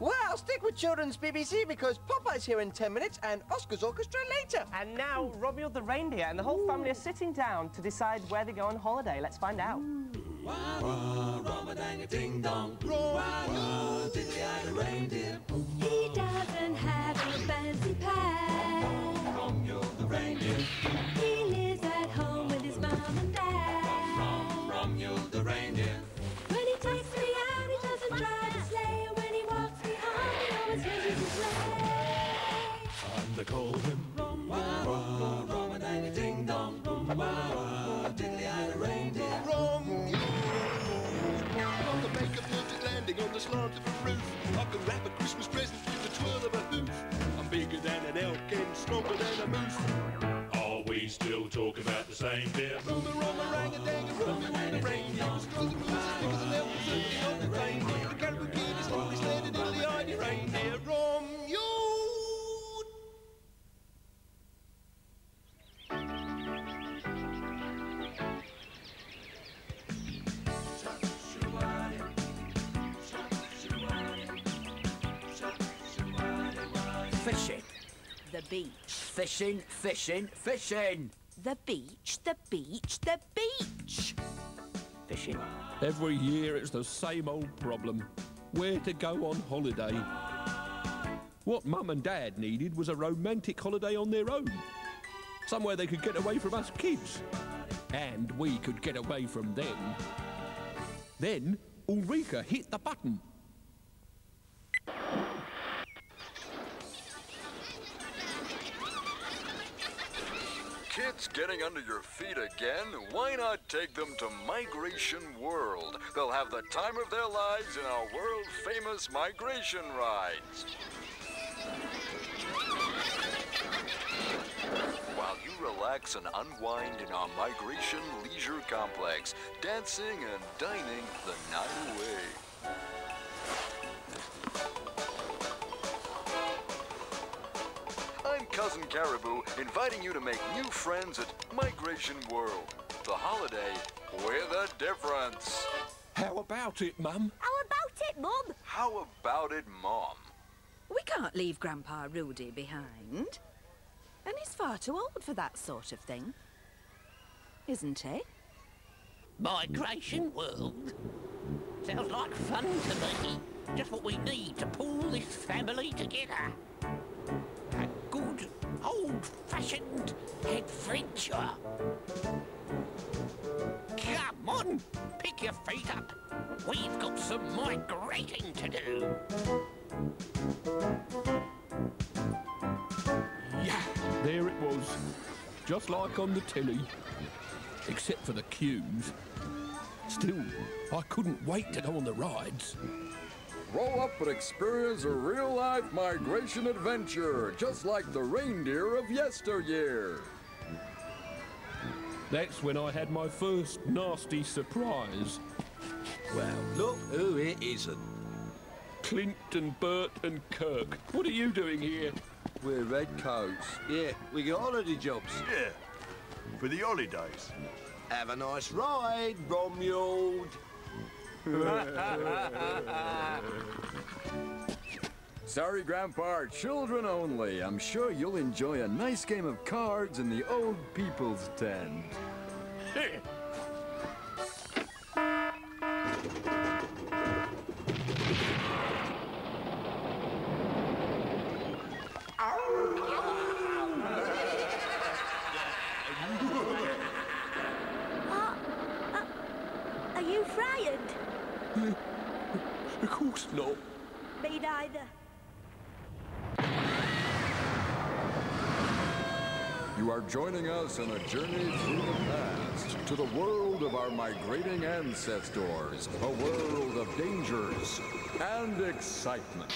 Well, stick with children's BBC because Popeye's here in 10 minutes and Oscar's Orchestra later. And now Robbie the reindeer and the whole family are sitting down to decide where they go on holiday. Let's find out. He The Landing on the slant of a roof I can wrap a Christmas present with the twirl of a hoof I'm bigger than an elk and stronger than a moose Are we still talking about the same a rang, a dang, a an elk Fishing, The beach. fishing, fishing, fishing. The beach, the beach, the beach. Fishing. Every year it's the same old problem. Where to go on holiday? What Mum and Dad needed was a romantic holiday on their own. Somewhere they could get away from us kids. And we could get away from them. Then Ulrika hit the button. Kids getting under your feet again? Why not take them to Migration World? They'll have the time of their lives in our world famous migration rides. While you relax and unwind in our migration leisure complex, dancing and dining the night away. Caribou, inviting you to make new friends at Migration World. The holiday with a difference. How about it, Mum? How about it, Mum? How about it, Mom? We can't leave Grandpa Rudy behind. And he's far too old for that sort of thing. Isn't he? Migration World. Sounds like fun to me. Just what we need to pull this family together. Old-fashioned adventure. Come on, pick your feet up. We've got some migrating to do. Yeah, there it was. Just like on the telly. Except for the queues. Still, I couldn't wait to go on the rides. Roll up and experience a real life migration adventure, just like the reindeer of yesteryear. That's when I had my first nasty surprise. Well, look who it isn't Clint and Bert and Kirk. What are you doing here? We're redcoats. Yeah, we got holiday jobs. Yeah, for the holidays. Have a nice ride, Romeo. Sorry, Grandpa, children only. I'm sure you'll enjoy a nice game of cards in the old people's tent. Are you frightened? Of course not. Me neither. You are joining us on a journey through the past to the world of our migrating ancestors, a world of dangers and excitement.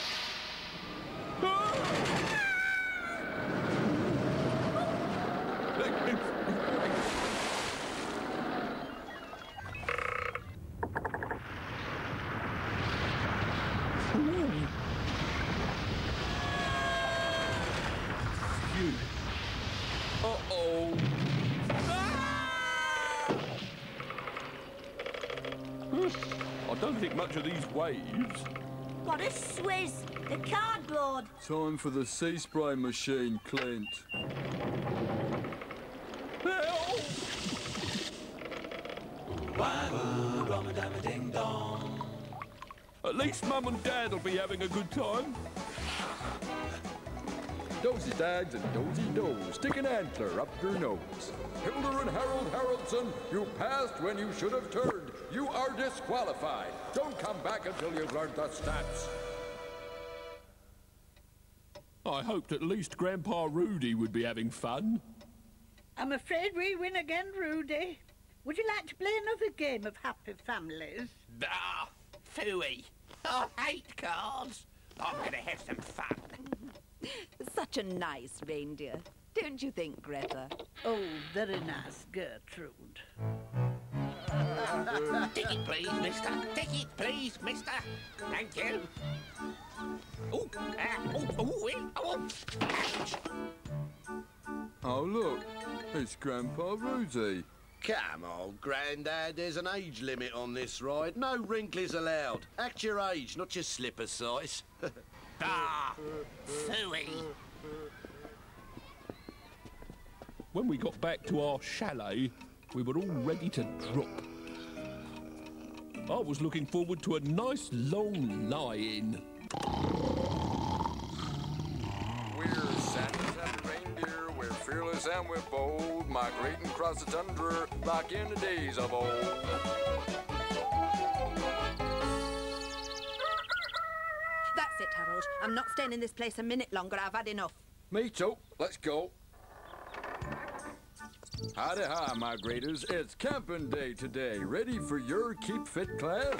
I don't think much of these waves. What a Swiss! The cardboard! Time for the sea spray machine, Clint. Help! At least Mum and Dad will be having a good time. Dozy dags and dozy does, stick an antler up your nose. Hilda and Harold Haraldson, you passed when you should have turned. You are disqualified. Don't come back until you've learned the stats. I hoped at least Grandpa Rudy would be having fun. I'm afraid we win again, Rudy. Would you like to play another game of Happy Families? Ah, phooey. I hate cards. I'm going to have some fun. Such a nice reindeer. Don't you think, Greta? Oh, very nice, Gertrude. Take it, please, mister. Take it, please, mister. Thank you. Oh, ah, oh, oh, eh, oh. Ouch. Oh, look. It's Grandpa Rudy. Come on, Grandad, there's an age limit on this ride. No wrinklies allowed. Act your age, not your slipper size. Ah, phooey. When we got back to our chalet, we were all ready to drop. I was looking forward to a nice long lie-in. We're Santa's happy reindeer. We're fearless and we're bold, migrating across the tundra like in the days of old. I'm not staying in this place a minute longer. I've had enough. Me too. Let's go. Howdy hi, migrators. It's camping day today. Ready for your keep fit class?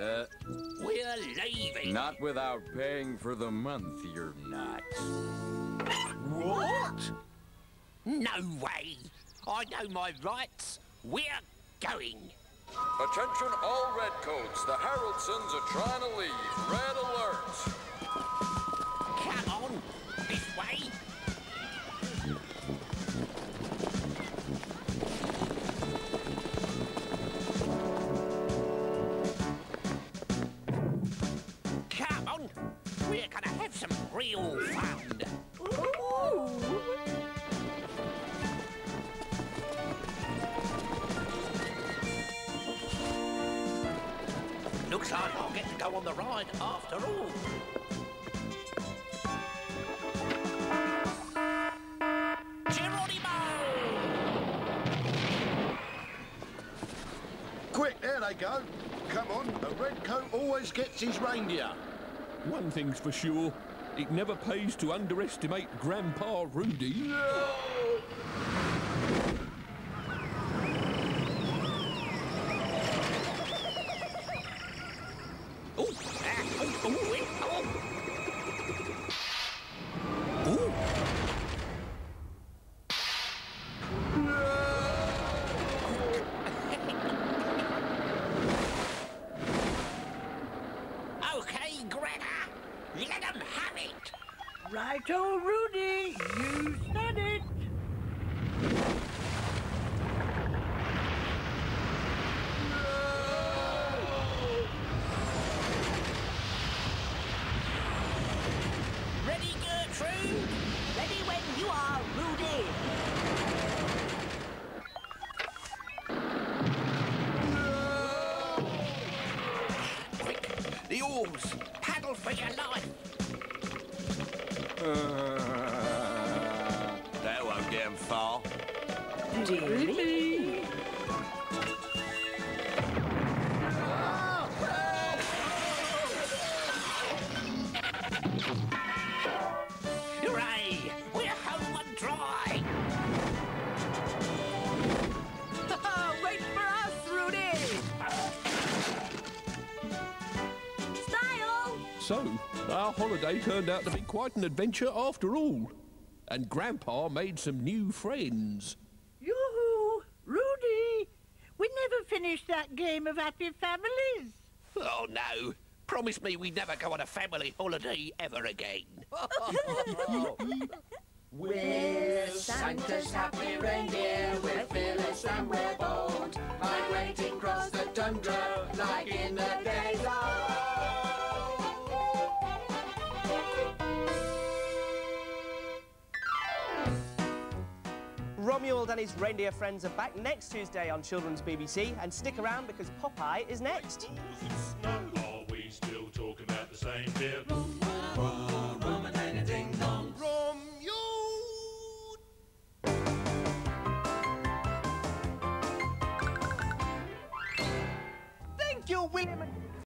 Uh, We're leaving. not without paying for the month, you're not. What? No way. I know my rights. We're going. Attention all redcoats. The Haraldsons are trying to leave. Red alert. Come on. This way. Come on. We're gonna have some real fun. Looks like I'll get to go on the ride after all. Geronimo! Quick, there they go. Come on, a red coat always gets his reindeer. One thing's for sure, it never pays to underestimate Grandpa Rudy. Greta. Let 'em have it. Right, old Rudy. You said it. For your life. Uh, that won't get 'em far. Deary. So, our holiday turned out to be quite an adventure after all. And Grandpa made some new friends. Yoo-hoo! Rudy! We never finished that game of Happy Families. Oh no! Promise me we'd never go on a family holiday ever again. We're Santa's happy reindeer, we're His reindeer friends are back next Tuesday on Children's BBC. And stick around because Popeye is next.